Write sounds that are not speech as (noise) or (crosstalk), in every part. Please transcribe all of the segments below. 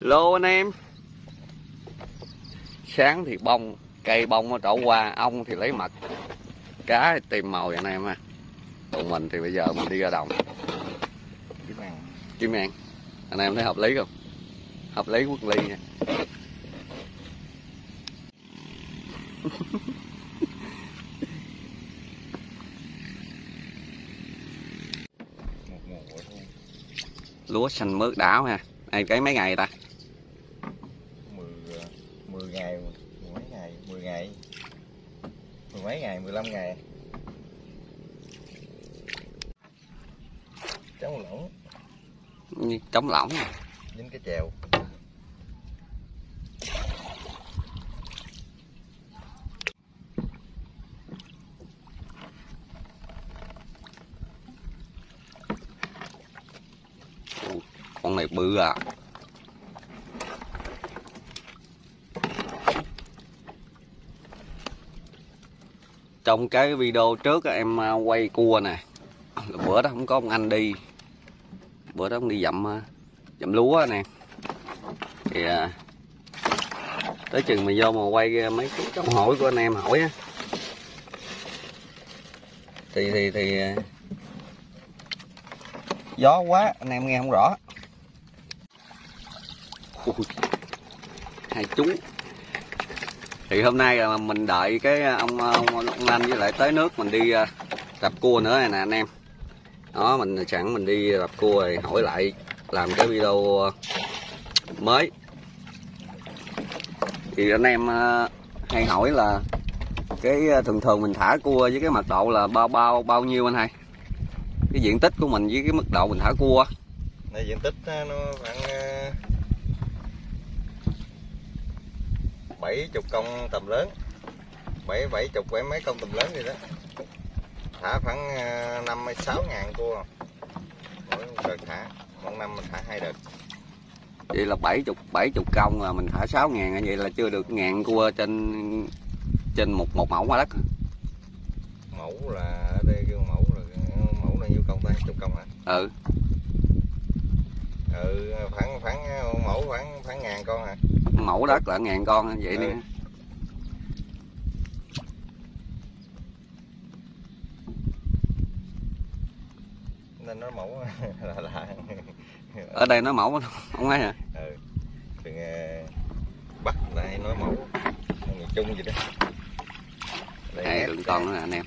Lô anh em. Sáng thì bông Cây bông nó trổ qua Ong thì lấy mật. Cá thì tìm mồi anh em ha. Tụi mình thì bây giờ mình đi ra đồng. Kiếm ăn. Kiếm ăn Anh em thấy hợp lý không? Hợp lý quốc ly nha. (laughs) Lúa xanh mướt đảo ha. Này cái mấy ngày ta mười ờ, mười ngày mười mấy ngày mười ngày mười mấy ngày mười lăm ngày. Chống lỏng. Trống lỏng dính cái chèo. Con này bự à Trong cái video trước em à, quay cua nè. Bữa đó không có ông anh đi. Bữa đó ông đi dặm dậm dặm lúa nè. Thì à, Tới chừng mà vô mà quay mấy cái câu hỏi của anh em hỏi á. Thì thì thì Gió quá anh em nghe không rõ. Ui, hai chú thì hôm nay là mình đợi cái à, ông à, ông, à, ông anh với lại tới nước mình đi uh, đập cua nữa này nè anh em. Đó mình sẵn mình đi đập cua rồi hỏi lại làm cái video mới. Thì anh em hay hỏi là cái thường thường mình thả cua với cái mật độ là bao bao bao nhiêu anh hai? Cái diện tích của mình với cái mức độ mình thả cua này diện tích nó khoảng ờ, bảy chục công tầm lớn. Bảy bảy chục bảy mấy công tầm lớn gì đó. Thả khoảng ờ, năm mươi sáu ngàn cua. Mỗi đợt thả một năm mình thả hai đợt. Vậy là bảy chục bảy chục công là mình thả sáu ngàn vậy là chưa được ngàn cua trên trên một một mẫu hoa đất mẫu là ở đây kêu mẫu là mẫu là nhiêu công ta? Chục công hả? Ừ ừ khoảng khoảng mẫu khoảng khoảng ngàn con hả mẫu đất là ngàn con vậy Ừ. nè nên nó mẫu (laughs) là là ở đây nó mẫu không ấy hả ừ. thì nghe bắt hay nói mẫu người chung gì đó. Đây lượng con nữa nè anh em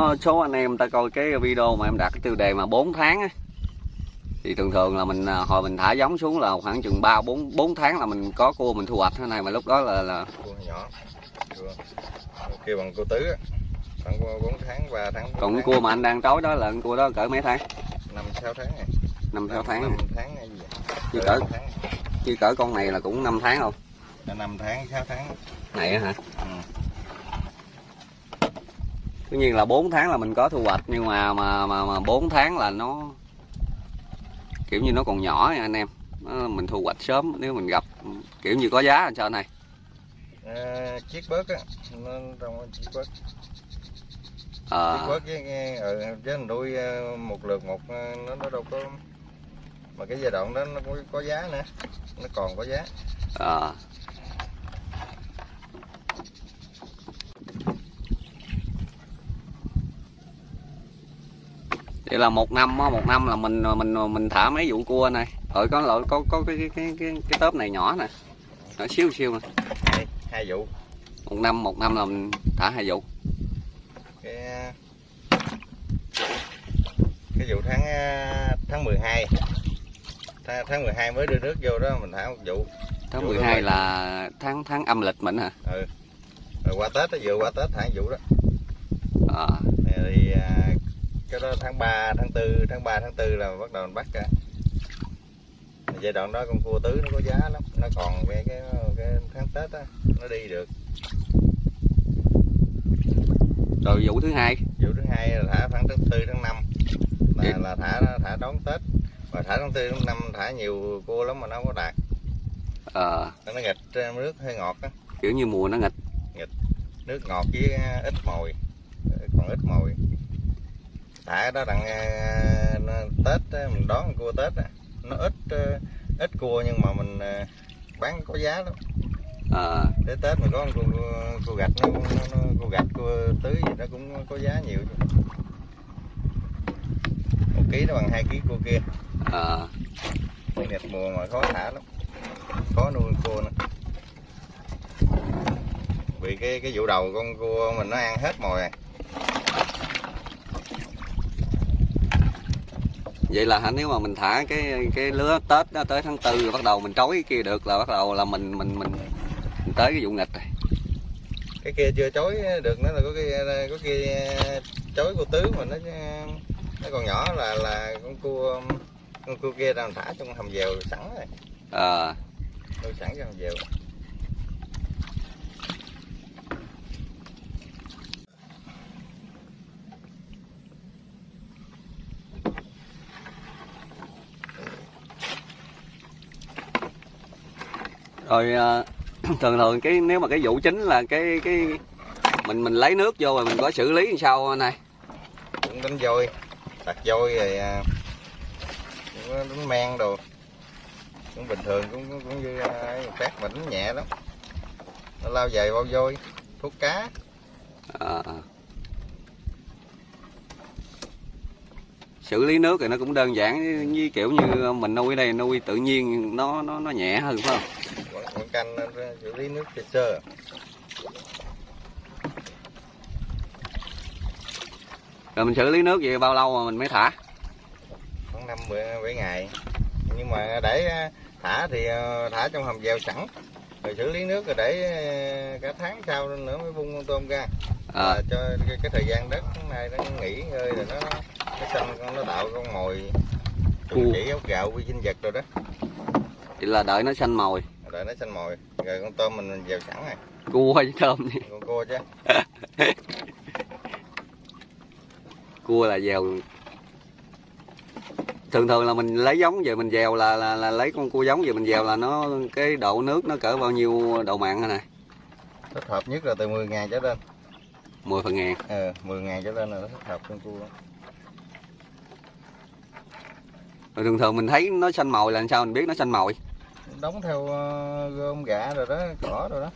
Ờ, số anh em ta coi cái video mà em đặt cái tiêu đề mà 4 tháng á thì thường thường là mình à, hồi mình thả giống xuống là khoảng chừng 3 4 4 tháng là mình có cua mình thu hoạch. Thế này mà lúc đó là là cua nhỏ cua kêu bằng cua tứ á. Khoảng bốn tháng ba tháng còn cái cua mà anh đang trói đó là con cua đó cỡ mấy tháng? Năm sáu tháng này năm sáu tháng năm tháng hay gì vậy? Chứ Ừ, cỡ chứ cỡ con này là cũng 5 tháng không Là năm tháng sáu tháng. Này hả? Ừ. tất nhiên là 4 tháng là mình có thu hoạch nhưng mà mà mà, mà 4 tháng là nó kiểu như nó còn nhỏ nha anh em. Nó, mình thu hoạch sớm nếu mình gặp kiểu như có giá làm sao này? À, chiếc bớt á nó trong chiếc bớt. Ờ chiếc bớt với ừ, chứ mình nuôi một lượt một ờ, nó nó đâu có mà cái giai đoạn đó nó có, có giá nữa nó còn có giá. Ờ vậy là một năm á, một năm là mình mình mình thả mấy vụ cua này. Rồi có loại có có cái cái cái cái, cái tớp này nhỏ nè. Nhỏ xíu xíu nè. Hai, hai vụ. Một năm một năm là mình thả hai vụ. Cái cái vụ tháng ờ, tháng 12 tháng, tháng 12 mới đưa nước vô đó mình thả một vụ. Tháng Vụ 12 rồi. là tháng tháng âm lịch mình hả? Ừ. Rồi qua tết đó vừa qua tết thả vụ đó. À, cái đó tháng 3, tháng 4, tháng 3, tháng 4 là bắt đầu mình bắt ra giai đoạn đó con cua tứ nó có giá lắm nó còn cái cái, cái tháng tết á nó đi được. Rồi vụ thứ hai. Vụ thứ hai là thả khoảng tháng 4, tháng 5 Vậy- là, là thả thả đón tết. Và thả tháng 4, tháng 5 thả nhiều cua lắm mà nó không có đạt. Ờ. Nó nghịch ờ, nước hơi ngọt á. Kiểu như mùa nó nghịch. Nước ngọt với ít mồi còn ít mồi thả đó đặng à, tết mình đón cua tết nó ít ờ, ít cua nhưng mà mình ờ, bán có giá lắm. À, tới tết mình có con cua, cua gạch nó, nó, nó cua gạch cua tứ gì nó cũng có giá nhiều một ký nó bằng hai ký cua kia. À, nghịch mùa mà khó thả lắm. Khó nuôi cua nữa. Vì cái cái vụ đầu con cua mình nó ăn hết mồi vậy là hả nếu mà mình thả cái cái lứa tết đó tới tháng tư rồi bắt đầu mình trói cái kia được là bắt đầu là mình mình mình, mình tới cái vụ nghịch rồi. Cái kia chưa chối được nữa là có cái có kia chối cua tứ mà nó nó còn nhỏ là là con cua con cua kia đang thả trong hầm dèo sẵn rồi. À, nuôi sẵn trong hầm dèo rồi à, (clears throat) thường thường cái nếu mà cái vụ chính là cái cái mình mình lấy nước vô rồi mình có xử lý làm sao anh này cũng đánh vôi đặt vôi rồi à, đánh men đồ. Cũng bình thường cũng cũng, cũng như à, phát mà đánh nhẹ lắm. Nó lao về bao vôi thuốc cá. À, xử lý nước thì nó cũng đơn giản như kiểu như mình nuôi ở đây nuôi tự nhiên nó nó nó nhẹ hơn phải không nó xử lý nước sơ sơ rồi mình xử lý nước vậy bao lâu mà mình mới thả? Khoảng năm bảy ngày. Nhưng mà để à, thả thì à, thả trong hầm dèo sẵn. Rồi xử lý nước rồi để à, cả tháng sau nữa mới vung con tôm ra. À, à, cho cái, cái thời gian đất này nó nghỉ ngơi rồi nó nó xanh nó tạo con mồi chỉ ốc gạo vi sinh vật rồi đó. Vậy là đợi nó xanh mồi đợi nó xanh mồi. Rồi con tôm mình mình dèo sẵn rồi. Cua với tôm đi con cua chứ. (laughs) Cua là dèo thường thường là mình lấy giống về mình dèo là, là là lấy con cua giống về mình dèo là nó cái độ nước nó cỡ bao nhiêu độ mặn này? Thích hợp nhất là từ 10 ngàn trở lên. 10 phần ngàn. Ờ 10 ngàn trở lên là nó thích hợp con cua. Rồi thường thường mình thấy nó xanh mồi là làm sao mình biết nó xanh mồi đóng theo ờ, gom gạ rồi đó cỏ rồi đó.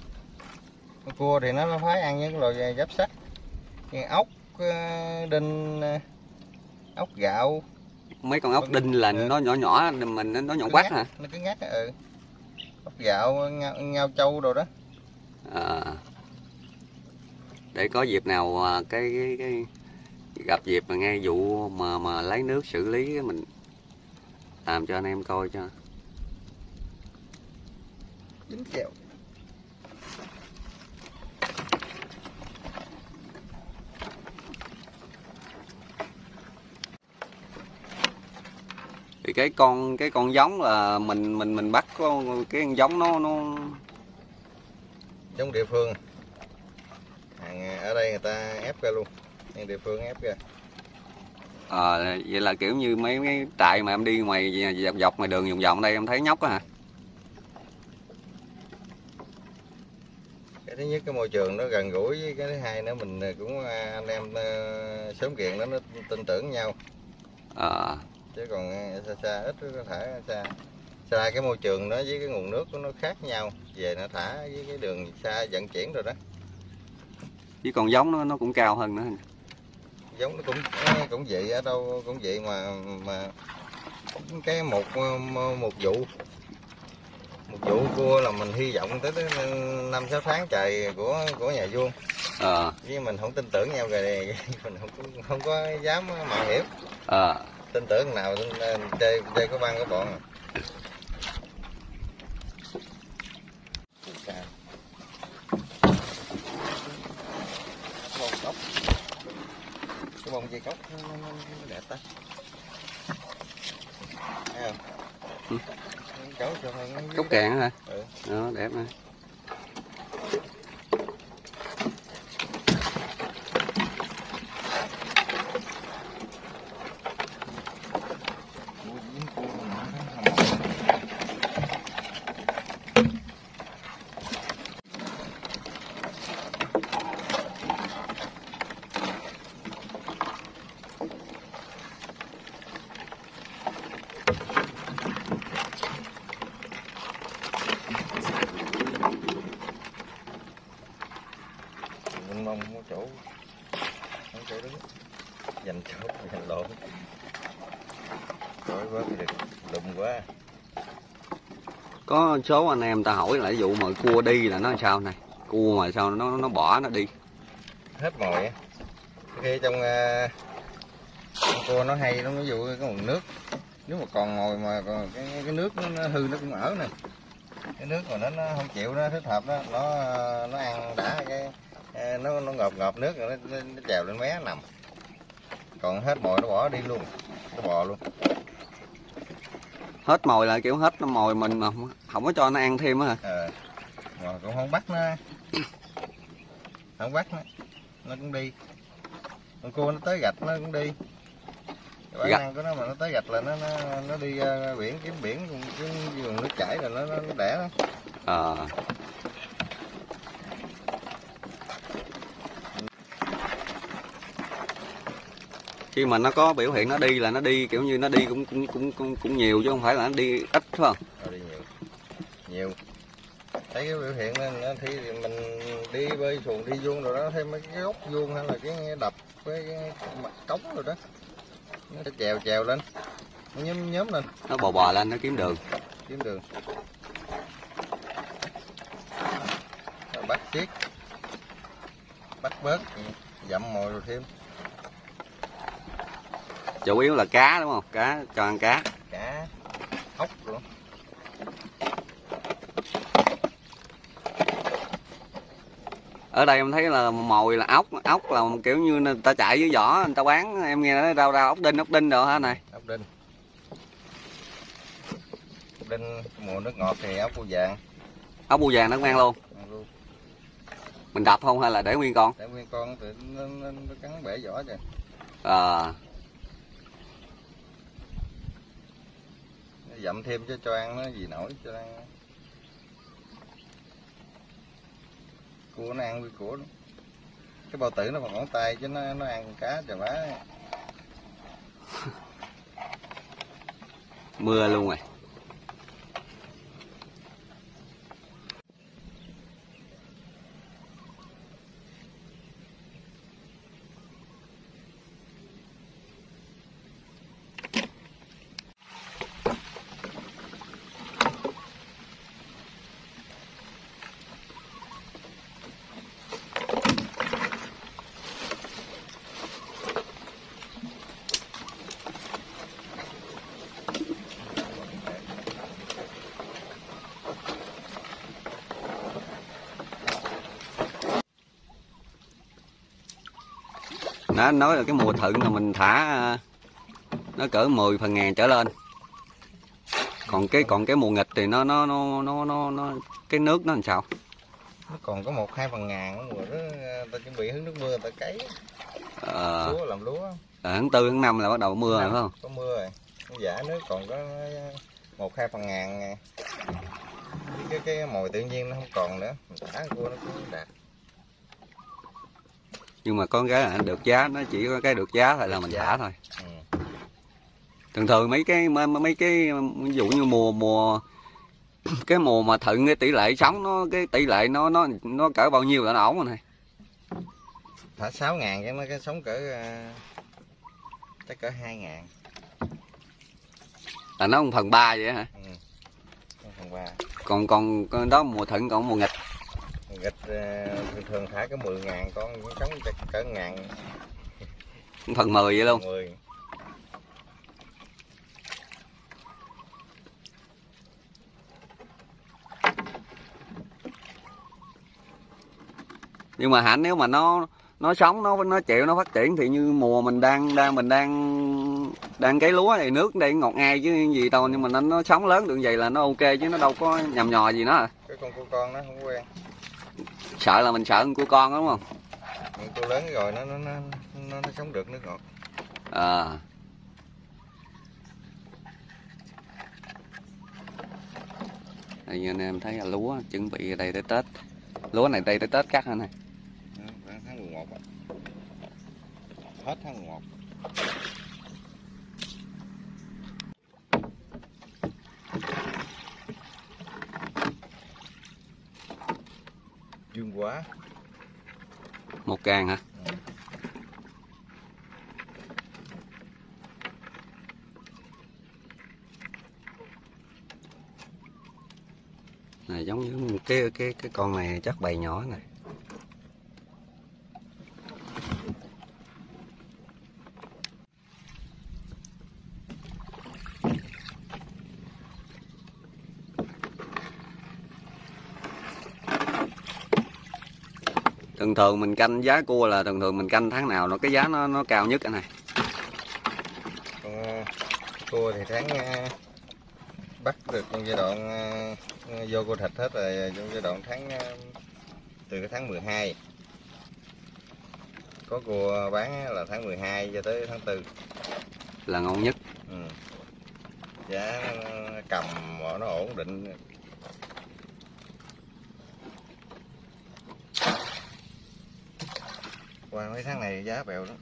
Con cua thì nó nó phái ăn những cái loại giáp sắt. Như ốc ờ, đinh ờ, ốc gạo. Mấy con ốc đinh là nó nhỏ nhỏ mình nó nhỏ Cứ quát hả? nó cứ ngắt ừ. Ốc gạo ngao, ngao châu rồi đó. À, để có dịp nào cái, cái, cái gặp dịp mà nghe vụ mà mà lấy nước xử lý mình làm cho anh em coi cho dính kẹo thì cái con cái con giống là mình mình mình bắt có cái con giống nó nó giống địa phương. Hàng ở đây người ta ép ra luôn. Hàng địa phương ép ra. À, vậy là kiểu như mấy cái trại mà em đi ngoài dọc dọc ngoài đường vòng vòng đây em thấy nhóc á hả cái thứ nhất cái môi trường nó gần gũi với cái thứ hai nữa mình cũng à, anh em ờ, sớm kiện đó nó tin tưởng nhau. À, chứ còn xa xa ít có thả xa xa cái môi trường đó với cái nguồn nước của nó khác nhau về nó thả với cái đường xa vận chuyển rồi đó. Với con giống nó nó cũng cao hơn nữa. Giống nó cũng nó cũng vậy ở đâu cũng vậy mà mà cái một một vụ vụ cua là mình hy vọng tới năm sáu tháng trời của của nhà vuông à, với mình không tin tưởng nhau rồi (laughs) mình không không có dám mạo hiểm. À, tin tưởng nào chơi chơi có băng có bọn. À. cái bông dây cốc nó đẹp ta. Thấy không? Ừ. cốc càng hả Ừ. đó đẹp nè có số anh em ta hỏi là ví dụ mà cua đi là nó sao này? Cua mà sao nó nó bỏ nó đi? Hết mồi khi trong uh, cua nó hay nó ví dụ cái nguồn nước. Nếu mà còn ngồi mà còn cái, cái nước nó, nó hư nó cũng ở nè cái nước mà nó, nó không chịu nó thích hợp đó nó nó ăn đã cái ờ, nó nó ngọt ngọt nước rồi nó, nó, nó trèo lên mé nằm. Còn hết mồi nó bỏ đi luôn nó bò luôn hết mồi là kiểu hết nó mồi mình mà không, có cho nó ăn thêm á hả? Ờ mà cũng không bắt nó. Không bắt nó nó cũng đi. Con cua nó tới gạch nó cũng đi. Cái bản Gạch. năng của nó mà nó tới gạch là nó nó, nó đi ờ, biển kiếm biển cái vườn nước chảy rồi nó nó, nó đẻ nó. Ờ khi mà nó có biểu hiện nó đi là nó đi kiểu như nó đi cũng cũng cũng cũng, cũng nhiều chứ không phải là nó đi ít phải không? Ờ, đi nhiều. Nhiều. Thấy cái biểu hiện nó thì mình đi bơi xuồng đi vuông rồi đó thêm mấy cái gốc vuông hay là cái đập với cái mặt cống rồi đó. Nó sẽ chèo chèo lên. Nó nhóm nhóm lên. Nó bò bò lên nó kiếm đường. Kiếm đường. Bắt chiếc. Bắt bớt. Dặm mồi rồi thêm chủ yếu là cá đúng không? Cá cho ăn cá. Cá ốc luôn. Ở đây em thấy là mồi là ốc ốc là kiểu như người ta chạy dưới vỏ người ta bán em nghe nói rau rau ốc đinh ốc đinh rồi hả này? Ốc đinh. Ốc đinh mùa nước ngọt thì ốc bươu vàng. Ốc bu vàng nó cũng ăn luôn. Mình đập không hay là để nguyên con? Để nguyên con thì nó, nó, nó cắn bể vỏ rồi ờ dặm thêm cho cho ăn nó gì nổi cho ăn cua nó ăn với của nó. cái bao tử nó bằng ngón tay chứ nó nó ăn cá trời bá mưa luôn rồi. Nó nói là cái mùa thận là mình thả ờ, nó cỡ 10 phần ngàn trở lên. Còn cái còn cái mùa nghịch thì nó nó nó nó nó, nó cái nước nó làm sao? Nó còn có một hai phần ngàn mùa đó ta chuẩn bị hứng nước mưa ta cấy. Ờ, lúa làm lúa. Là tháng tư tháng năm là bắt đầu mưa rồi phải không? Có mưa rồi. Nó giả nước còn có một hai phần ngàn cái cái, cái mồi tự nhiên nó không còn nữa. Mình thả cua nó cũng đạt nhưng mà có cái là được giá nó chỉ có cái được giá thôi là mình thả thôi. Ừ. thường thường mấy cái mấy, mấy cái ví dụ như mùa mùa cái mùa mà thận cái tỷ lệ sống nó cái tỷ lệ nó nó nó cỡ bao nhiêu là nó ổn rồi này. Thả sáu ngàn cái nó cái sống cỡ ờ, chắc cỡ hai ngàn. Là nó một phần ba vậy hả? Ừ. Phần ba. Còn còn đó mùa thận còn mùa nghịch nghịch ờ, thường thường thả có 10 ngàn con sống chắc cỡ ngàn. Phần mười vậy luôn. 10 nhưng mà hạnh nếu mà nó nó sống nó nó chịu nó phát triển thì như mùa mình đang đang mình đang đang cấy lúa thì nước đây ngọt ngay chứ gì đâu. Nhưng mà nó nó sống lớn được vậy là nó ok chứ nó đâu có nhầm nhò gì nó à. cái con cua con nó không quen sợ là mình sợ của con đúng không? Con cua lớn rồi nó nó nó nó, nó sống được nước ngọt. À. Đây anh em thấy là lúa chuẩn bị ở đây tới tết. Lúa này đây tới tết cắt hả này tháng 11 á. hết tháng 11 quá. Một càng hả? Này, giống như cái cái cái con này chắc bầy nhỏ này thường thường mình canh giá cua là thường thường mình canh tháng nào nó cái giá nó nó cao nhất anh này? Còn ờ, cua thì tháng ờ, bắt được trong giai đoạn ờ, vô cô thịt hết rồi trong giai đoạn tháng ờ, từ cái tháng 12 có cua bán là tháng 12 cho tới tháng 4 là ngon nhất. Ừ. giá cầm nó ổn định qua mấy tháng này giá bèo lắm.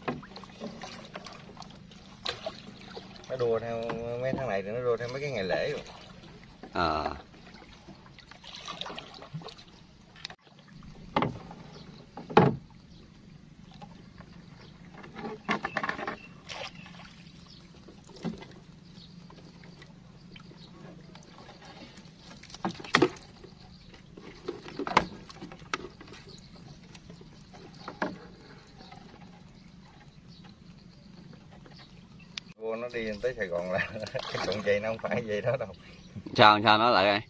Nó đua theo, mấy tháng này thì nó đua theo mấy cái ngày lễ rồi à cua nó đi tới Sài Gòn là cái cuộn dây nó không phải vậy đó đâu. Sao sao nói lại đây?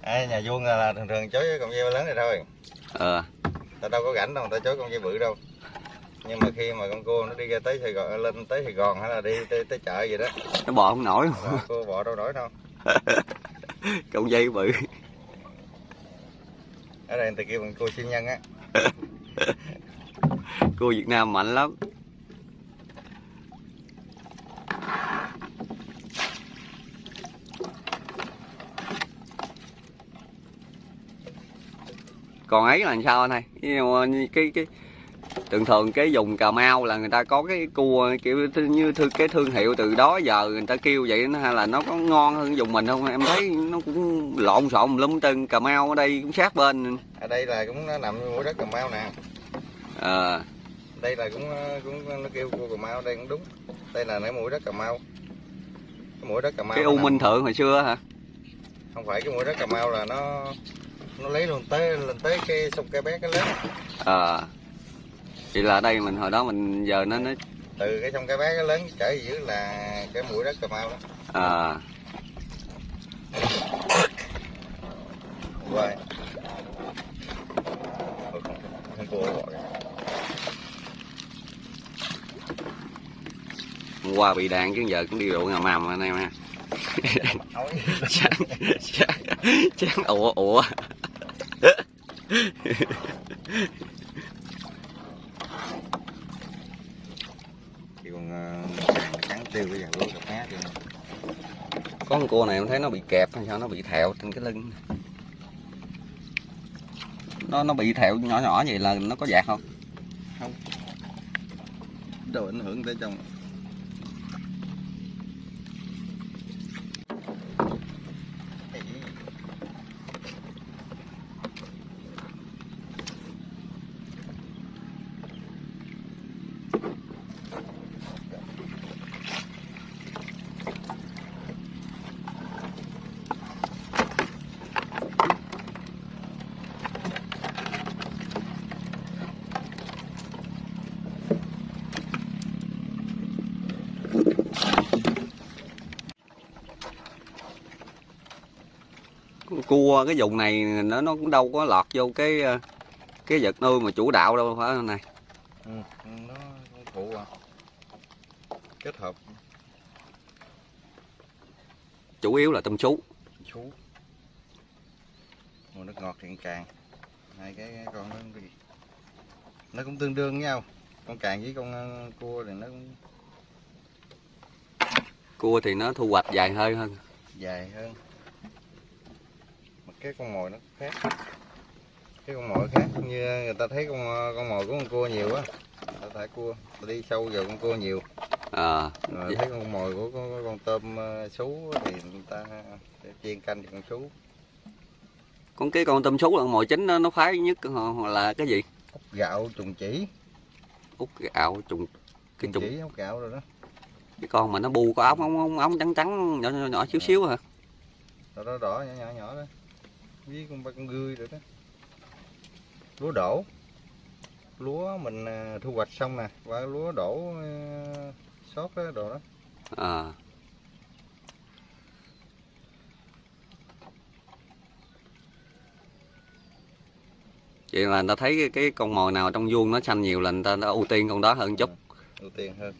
À, nhà vuông là thường thường chối con dây lớn này thôi. Ờ. Ta đâu có rảnh đâu ta chối con dây bự đâu. Nhưng mà khi mà con cua nó đi ra tới Sài Gòn lên tới Sài Gòn hay là đi tới, tới chợ gì đó. Nó bò không nổi. Là cua bọ đâu nổi đâu. (laughs) Con dây bự. Ở đây người ta kêu bằng cua siêu nhân á. (laughs) Cua việt nam mạnh lắm còn ấy là làm sao anh ơi cái cái, thường thường cái vùng cà mau là người ta có cái cua kiểu như thư cái thương hiệu từ đó giờ người ta kêu vậy nó hay là nó có ngon hơn vùng mình không? Em thấy nó cũng lộn xộn lum tưng cà mau ở đây cũng sát bên. Ở đây là cũng nó nằm mũi đất cà mau nè. Ờ đây là cũng cũng nó kêu cua cà mau đây cũng đúng. Đây là cái mũi đất cà mau. Cái mũi đất cà mau cái u nằm- minh thượng hồi xưa hả? Không phải cái mũi đất cà mau là nó nó lấy luôn tới lên tới cái sông cái bé cái lớn. Ờ. Vậy là ở đây mình hồi đó mình giờ nó nó từ cái sông cái bé cái lớn trở về dưới là cái mũi đất cà mau đó. Ờ. Rồi. Hôm qua bị đạn chứ giờ cũng đi rượu ngà mầm anh em ha. Chán chán chán ủa ủa thì còn cắn tiêu cái dàn lúa cặp mát rồi có con cua này em thấy nó bị kẹp hay sao? Nó bị thẹo trên cái lưng. Nó nó bị thẹo nhỏ nhỏ vậy là nó có dạt không. Đâu ảnh hưởng tới trong con cua cái vùng này nó nó cũng đâu có lọt vô cái ờ, cái vật nuôi mà chủ đạo đâu phải này? Ừ, nó con phụ à. Kết hợp. Chủ yếu là tôm sú. Chú nguồn nước ngọt hiện càng. Hai cái con nó đi. Nó cũng tương đương với nhau. Con càng với con ờ, cua thì nó cũng cua thì nó thu hoạch dài hơi hơn. dài hơn cái con mồi nó khác. Cái con mồi khác như người ta thấy con con mồi của con cua nhiều á người ta thả cua ta đi sâu vào con cua nhiều. Ờ rồi thấy con mồi của con, con tôm ờ, sú thì người ta chiên canh thì con sú. con cái con tôm sú là mồi chính nó nó khoái nhất là cái gì? Ốc gạo trùng chỉ. Út gạo trùng cái trùng chỉ ốc gạo rồi đó. Cái con mà nó bu có ống ống ống, ống trắng trắng nhỏ nhỏ, nhỏ xíu xíu hả? Rồi đó đỏ nhỏ nhỏ nhỏ đó với con ba con gươi rồi đó. Lúa đổ. Lúa mình à, thu hoạch xong nè. Và lúa đổ à, sót đó đồ đó. À. vậy là người ta thấy cái, con mồi nào trong vuông nó xanh nhiều là người ta, ta ưu tiên con đó hơn chút. Ưu tiên hơn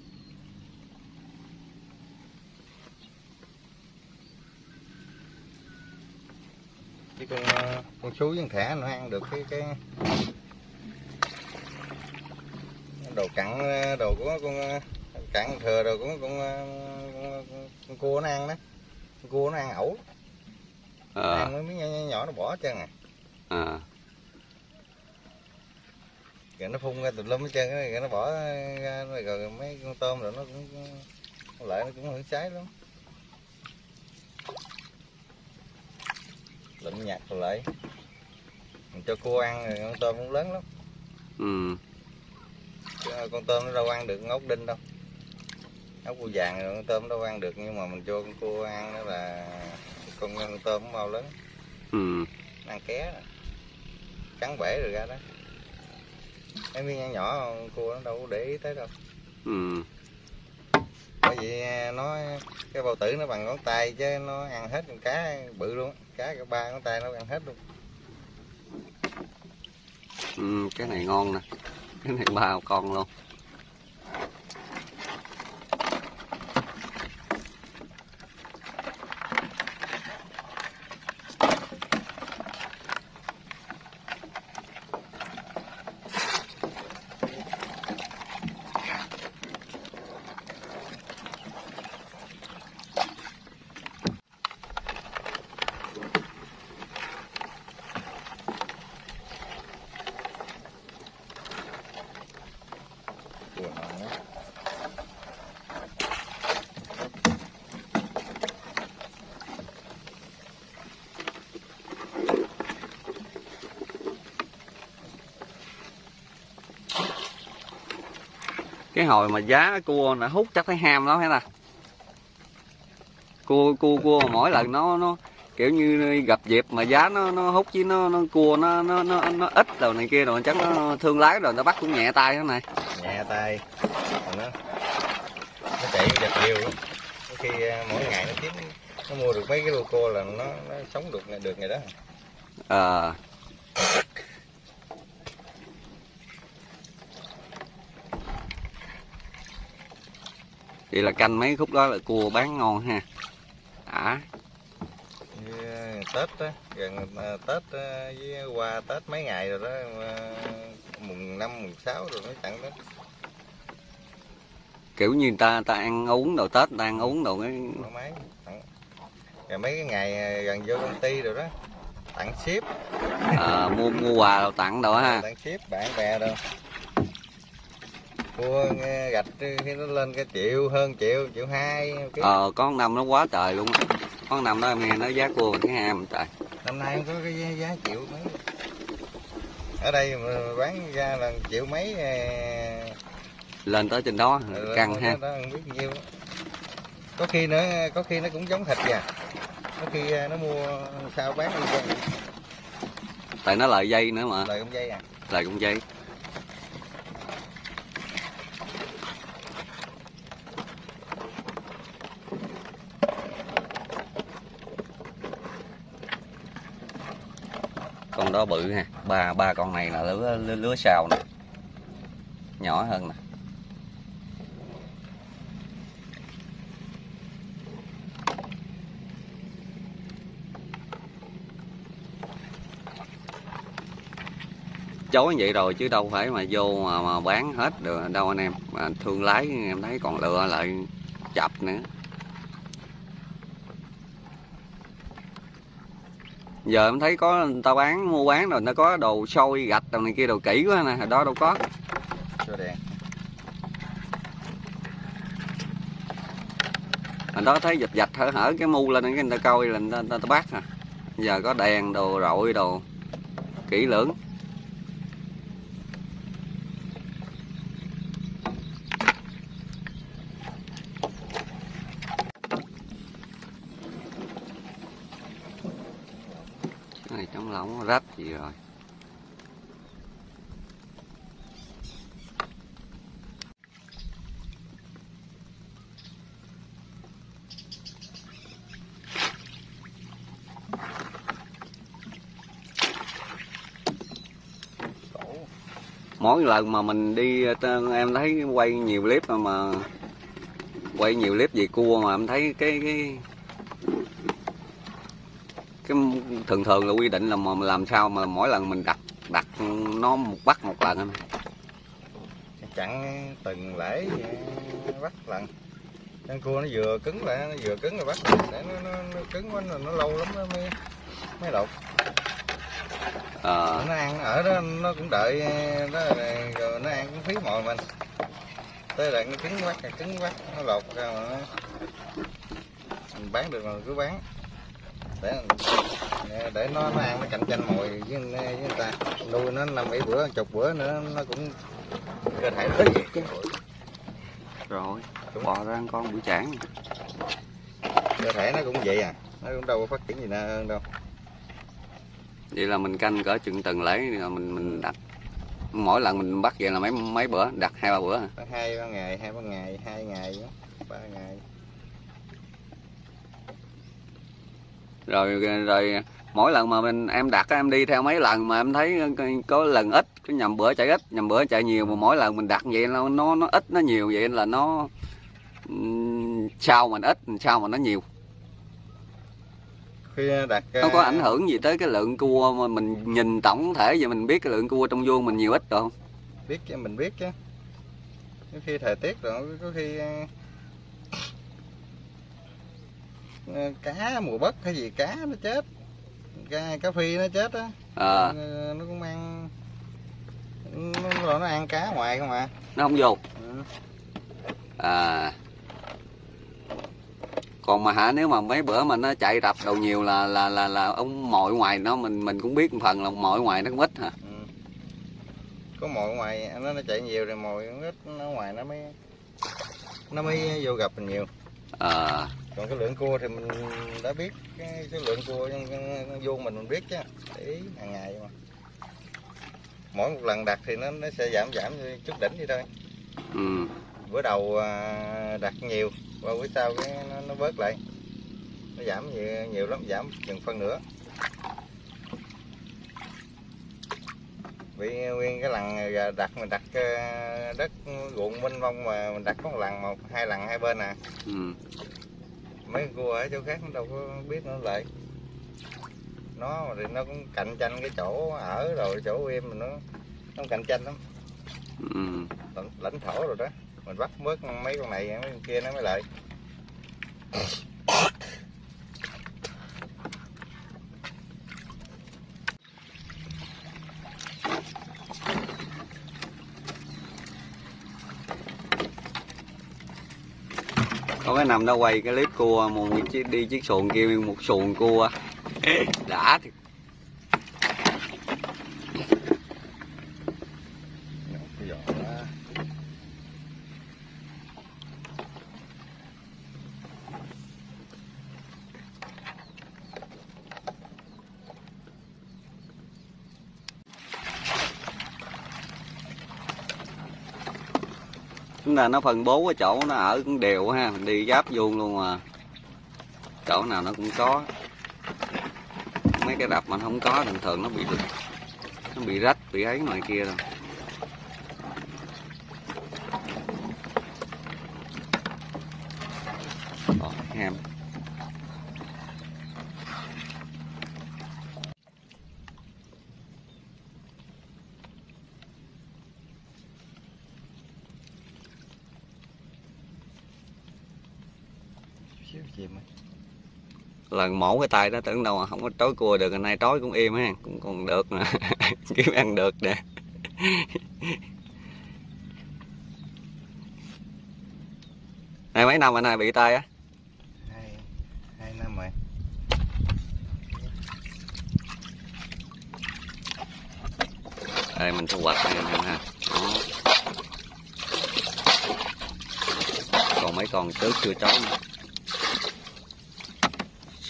chứ con à, con với con thẻ nó ăn được cái cái đồ cặn à, đồ của con à, cặn thừa đồ của con, con, con, cua nó ăn đó. Con cua nó ăn ẩu. À, ăn mấy miếng nhỏ, nó bỏ trơn à. À. rồi nó phun ra tùm lum hết trơn rồi nó bỏ ra rồi, rồi mấy con tôm rồi nó cũng nó lại nó cũng hưởng sái lắm lụm nhặt rồi lại mình cho cua ăn rồi con tôm cũng lớn lắm Ừ. Chứ con tôm nó đâu ăn được ngốc đinh đâu ốc cua vàng rồi con tôm đâu ăn được nhưng mà mình cho con cua ăn đó là con con tôm cũng mau lớn Ừ. nó ăn ké rồi. cắn bể rồi ra đó mấy miếng nhỏ nhỏ con cua nó đâu có để ý tới đâu Ừ bởi vì à, nó, cái bao tử nó bằng ngón tay chứ nó ăn hết con cá bự luôn. Cá cả ba ngón tay nó ăn hết luôn. Ừ. cái này ngon nè. Cái này ba con luôn cua ngon quá cái hồi mà giá cua nó hút chắc thấy ham lắm phải ta cua cua cua mà mỗi lần nó nó kiểu như gặp dịp mà giá nó nó hút chứ nó nó cua nó nó nó, nó ít rồi này kia rồi chắc nó thương lái rồi nó bắt cũng nhẹ tay thế này. Nhẹ tay. Còn nó nó chạy giật nhiều lắm. Có khi à, mỗi ngày nó kiếm nó mua được mấy cái lô cô là nó, nó sống được được ngày đó. Ờ vậy là canh mấy khúc đó là cua bán ngon ha. À à, tết á gần à, tết á, với qua tết mấy ngày rồi đó à, mùng năm mùng sáu rồi mới tặng đó. Kiểu như người ta ta ăn uống đồ tết người ta ăn uống đồ cái tặng. Rồi mấy cái ngày à, gần vô công ty rồi đó tặng ship. Ờ, mua mua quà đồ tặng đồ ha. Tặng ship bạn bè đâu cua nghe, gạch khi nó lên cái triệu hơn triệu triệu hai ờ có một năm nó quá trời luôn có một năm đó em nghe nó giá cua cái ham trời. Năm nay không có cái giá, giá triệu mấy. Ở đây mà bán ra là triệu mấy à, lên tới trên đó ừ, căng ha. đó không biết nhiêu. Có khi nữa có khi nó cũng giống thịt vậy. Có khi à, nó mua sao bán đi cho. Tại nó lợi dây nữa mà. Lời công dây à? Lợi con dây bự ha. Ba ba con này là lứa lứa, lứa sau nè. Nhỏ hơn nè. Chối vậy rồi chứ đâu phải mà vô mà, mà bán hết được. Đâu anh em? Mà thương lái em thấy còn lựa lại chập nữa. Giờ em thấy có người ta bán mua bán rồi nó có đồ sôi gạch đồ này kia đồ kỹ quá nè hồi đó đâu có. Cho đèn. Hồi đó thấy dạch dạch hở hở cái mu lên cái người ta coi là người ta, người ta, ta bắt à giờ có đèn đồ rọi đồ kỹ lưỡng cái này này trống lỏng rách gì rồi? Mỗi lần mà mình đi em thấy quay nhiều clip mà, mà quay nhiều clip về cua mà em thấy cái cái cái thường thường là quy định là mà làm sao mà mỗi lần mình đặt đặt nó một bắt một lần em chặn từng lễ vậy, bắt lần. Con cua nó vừa cứng lại nó vừa cứng rồi bắt để nó, nó, nó cứng quá nó, nó lâu lắm nó mới mới lột Ờ, nó ăn ở đó nó cũng đợi đó rồi, rồi nó ăn cũng phí mồi mình. Tới lại nó cứng quá cứng quá nó lột ra mà nó mình bán được rồi cứ bán để để nó nó ăn nó cạnh tranh mồi với, với người ta. Nuôi nó năm bảy bữa chục bữa nữa nó cũng cơ thể nó gì rồi bò ra ăn con bữa chản cơ thể nó cũng vậy à nó cũng đâu có phát triển gì nữa hơn đâu. Vậy là mình canh cỡ chừng tuần lễ rồi mình mình đặt mỗi lần mình bắt vậy là mấy mấy bữa đặt hai ba bữa? Khoảng hai ba ngày hai ba ngày hai ngày ba ngày rồi rồi mỗi lần mà mình em đặt em đi theo mấy lần mà em thấy có lần ít cái nhầm bữa chạy ít nhầm bữa chạy nhiều mà mỗi lần mình đặt vậy nó nó nó ít nó nhiều vậy là nó sao mà nó ít sao mà nó nhiều. Khi đặt nó có ảnh hưởng gì tới cái lượng cua mà mình nhìn tổng thể vậy mình biết cái lượng cua trong vuông mình nhiều ít rồi không? Biết chứ mình biết chứ. Khi thời tiết rồi có khi ờ, cá mùa bất hay gì cá nó chết. Cá, cá phi nó chết á. Ờ, Ờ, nó cũng ăn nó, nó, ăn cá ngoài không à. Nó không vô. Ừ. à. Còn mà hả nếu mà mấy bữa mà nó chạy đập đầu nhiều là là là là ông mồi ngoài nó mình mình cũng biết một phần là mồi ngoài nó cũng ít hả? Ừ. có mồi ngoài nó nó chạy nhiều rồi mồi nó ít nó ngoài nó mới nó mới vô gặp mình nhiều. Ờ còn cái lượng cua thì mình đã biết cái, cái lượng cua vuông mình mình biết chứ để ý hàng ngày mà. Mỗi một lần đặt thì nó nó sẽ giảm giảm chút đỉnh đi thôi. Ừ. Bữa đầu à, đặt nhiều qua bữa sau cái nó, nó bớt lại. Nó giảm nhiều, nhiều lắm giảm chừng phân nữa vì nguyên cái lần gà đặt mình đặt ờ, đất ruộng mênh mông mà mình đặt có một lần một hai lần hai bên à. Ừ mấy con cua ở chỗ khác nó đâu có biết nó lại. Nó thì nó cũng cạnh tranh cái chỗ ở rồi chỗ im mà nó nó cạnh tranh lắm. Ừ. Lãnh, lãnh thổ rồi đó. Mình bắt bớt mấy con này mấy con kia nó mới lợi có cái nằm đó quay cái clip cua, một chiếc đi chiếc xuồng kia, một xuồng cua. Đã thiệt Cái giỏ đó là nó phân bố cái chỗ nó ở cũng đều ha mình đi giáp vuông luôn mà chỗ nào nó cũng có. Mấy cái đập mà không có, thường thường nó bị nó bị rách, bị ấy ngoài kia rồi Ồ, em chìm á. lần mổ cái tay đó tưởng đâu mà không có trói cua được nay trói cũng im ha cũng còn được mà. (laughs) Kiếm ăn được nè. Này mấy năm anh này bị tay á? Hai hai năm rồi. Đây mình thu hoạch này em ha. Đó. còn mấy con trước chưa trói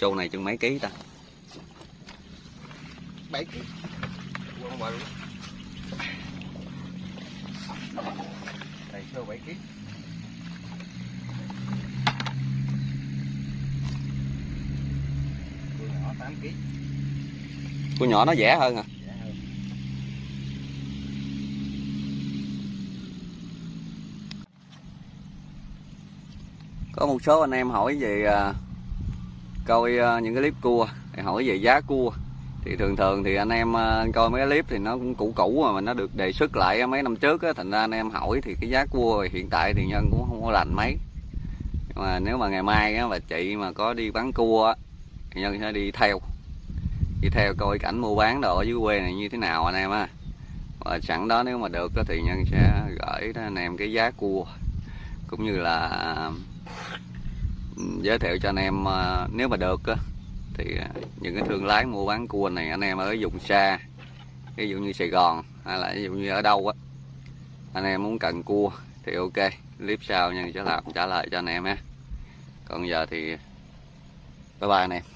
Show này chừng mấy ký ta? Bảy kg quân bự đầy sơ bảy kg cua nhỏ tám kg cua nhỏ nó rẻ hơn à? Có một số anh em hỏi về à, coi ờ, những cái clip cua, thì hỏi về giá cua. Thì thường thường thì anh em ờ, coi mấy cái clip thì nó cũng cũ cũ mà mình nó được đề xuất lại mấy năm trước á, thành ra anh em hỏi thì cái giá cua hiện tại thì nhân cũng không có lành mấy. Nhưng mà nếu mà ngày mai á bà chị mà có đi bán cua á, thì nhân sẽ đi theo. Đi theo coi cảnh mua bán đồ ở dưới quê này như thế nào anh em á. Và sẵn đó nếu mà được thì nhân sẽ gửi cho anh em cái giá cua. Cũng như là giới thiệu cho anh em ờ, nếu mà được thì ờ, những cái thương lái mua bán cua này anh em ở vùng xa ví dụ như Sài Gòn, hay là ví dụ như ở đâu á, anh em muốn cần cua thì ok, clip sau nhân sẽ làm trả lời cho anh em ha còn giờ thì, bye bye anh em.